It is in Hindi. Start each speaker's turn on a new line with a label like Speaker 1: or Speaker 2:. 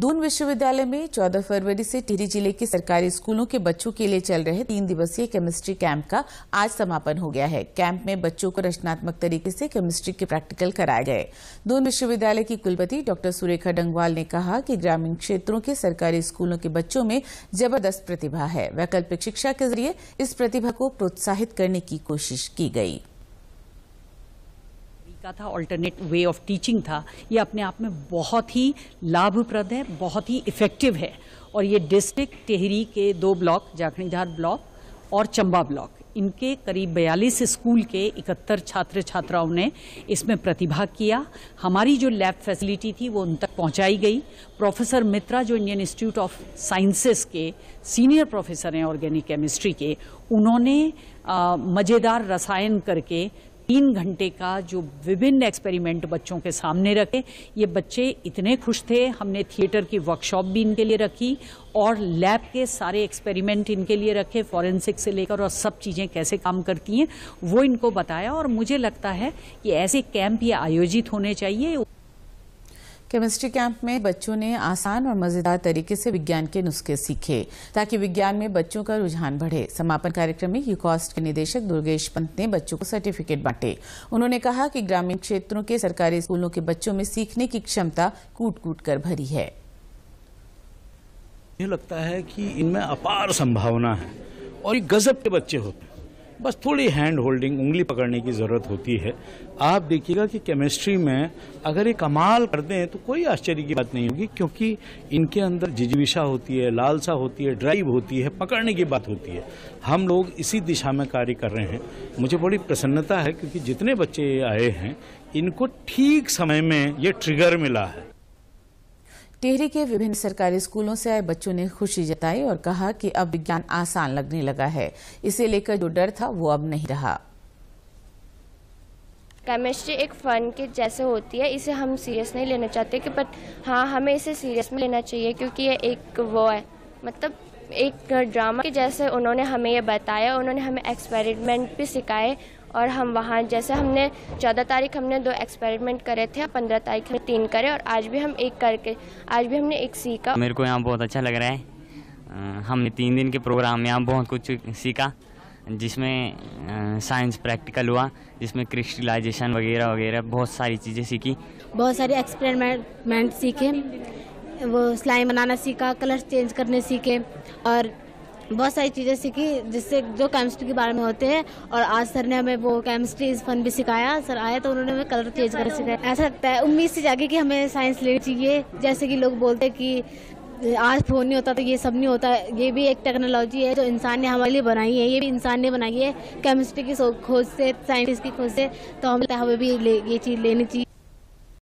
Speaker 1: दून विश्वविद्यालय में 14 फरवरी से टिहरी ज़िले के सरकारी स्कूलों के बच्चों के लिए चल रहे तीन दिवसीय केमिस्ट्री कैंप का आज समापन हो गया है। कैंप में बच्चों को रचनात्मक तरीके से केमिस्ट्री के प्रैक्टिकल कराए गए। दून विश्वविद्यालय की कुलपति डॉक्टर सुरेखा डंगवाल ने कहा कि ग्रामीण क्षेत्रों के सरकारी स्कूलों के बच्चों में ज़बरदस्त प्रतिभा है। वैकल्पिक शिक्षा के ज़रिए इस प्रतिभा को प्रोत्साहित करने की कोशिश की गई।
Speaker 2: तरीका था ऑल्टरनेट वे ऑफ़ टीचिंग था, ये अपने आप में बहुत ही लाभप्रद है, बहुत ही इफ़ेक्टिव है। और ये डिस्ट्रिक्ट टेहरी के दो ब्लॉक जाखणीधार ब्लॉक और चंबा ब्लॉक इनके करीब 42 स्कूल के इकहत्तर छात्र छात्राओं ने इसमें प्रतिभाग किया। हमारी जो लैब फैसिलिटी थी, वो उन तक पहुंचाई गई। प्रोफेसर मित्रा जो इंडियन इंस्टीट्यूट ऑफ़ साइंसेस के सीनियर प्रोफेसर हैं ऑर्गेनिक केमिस्ट्री के, उन्होंने मज़ेदार रसायन करके तीन घंटे का जो विभिन्न एक्सपेरिमेंट बच्चों के सामने रखे। ये बच्चे इतने खुश थे, हमने थिएटर की वर्कशॉप भी इनके लिए रखी और लैब के सारे एक्सपेरिमेंट इनके लिए रखे फॉरेंसिक से लेकर और सब चीज़ें कैसे काम करती हैं, वो इनको बताया और मुझे लगता है कि ऐसे कैंप ये आयोजित होने चाहिए।
Speaker 1: केमिस्ट्री कैंप में बच्चों ने आसान और मज़ेदार तरीके से विज्ञान के नुस्खे सीखे, ताकि विज्ञान में बच्चों का रुझान बढ़े। समापन कार्यक्रम में यूकॉस्ट के निदेशक दुर्गेश पंत ने बच्चों को सर्टिफिकेट बांटे। उन्होंने कहा कि ग्रामीण क्षेत्रों के सरकारी स्कूलों के बच्चों में सीखने की क्षमता कूट कूट कर भरी है।
Speaker 3: मुझे लगता है कि इनमें अपार संभावना है और ये गजब के बच्चे होते हैं। बस थोड़ी हैंड होल्डिंग उंगली पकड़ने की ज़रूरत होती है। आप देखिएगा कि केमिस्ट्री में अगर ये कमाल कर दें तो कोई आश्चर्य की बात नहीं होगी, क्योंकि इनके अंदर जिजविशा होती है, लालसा होती है ड्राइव होती है, पकड़ने की बात होती है। हम लोग इसी दिशा में कार्य कर रहे हैं। मुझे बड़ी प्रसन्नता है, क्योंकि जितने बच्चे आए हैं, इनको ठीक समय में ये ट्रिगर मिला है।
Speaker 1: टिहरी के विभिन्न सरकारी स्कूलों से आए बच्चों ने खुशी जताई और कहा कि अब विज्ञान आसान लगने लगा है। इसे लेकर जो डर था, वो अब नहीं रहा।
Speaker 4: केमिस्ट्री एक फन के जैसे होती है, इसे हम सीरियस नहीं लेना चाहते कि, बट हाँ हमें इसे सीरियस में लेना चाहिए क्योंकि ये एक वो है। मतलब एक ड्रामा के जैसे उन्होंने हमें ये बताया, उन्होंने हमें एक्सपेरिमेंट भी सिखाए और हम वहाँ जैसे हमने चौदह तारीख हमने दो एक्सपेरिमेंट करे थे पंद्रह तारीख में तीन करे और आज भी हम एक करके आज भी हमने एक सीखा।
Speaker 5: मेरे को यहाँ बहुत अच्छा लग रहा है। हमने तीन दिन के प्रोग्राम में यहाँ बहुत कुछ सीखा जिसमें साइंस प्रैक्टिकल हुआ जिसमें क्रिस्टलाइजेशन वगैरह वगैरह बहुत सारी चीज़ें सीखी।
Speaker 6: बहुत सारे एक्सपेरिमेंट सीखे वो स्लाइम बनाना सीखा कलर चेंज करने सीखे और बहुत सारी चीज़ें सीखी जिससे जो केमिस्ट्री के बारे में होते हैं। और आज सर ने हमें वो केमिस्ट्री फन भी सिखाया। सर आए तो उन्होंने हमें कलर चेंज कर सिखाया। ऐसा लगता है, उम्मीद से जाके कि हमें साइंस लेनी चाहिए। जैसे कि लोग बोलते हैं कि, आज फ़ोन नहीं होता तो ये सब नहीं होता। ये भी एक टेक्नोलॉजी है जो इंसान ने हमारे लिए बनाई है। ये भी इंसान ने बनाई है। केमिस्ट्री की खोज से साइंटिस्ट की खोज से तो हमें हमें भी ये चीज़ लेनी चाहिए।